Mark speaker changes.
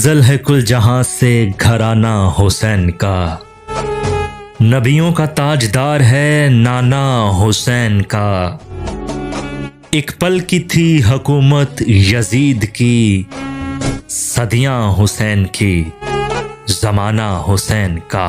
Speaker 1: अफजल है कुल जहाँ से घराना हुसैन का। नबियों का ताजदार है नाना हुसैन का। एक पल की थी हकूमत यजीद की, सदियाँ हुसैन की, जमाना हुसैन का।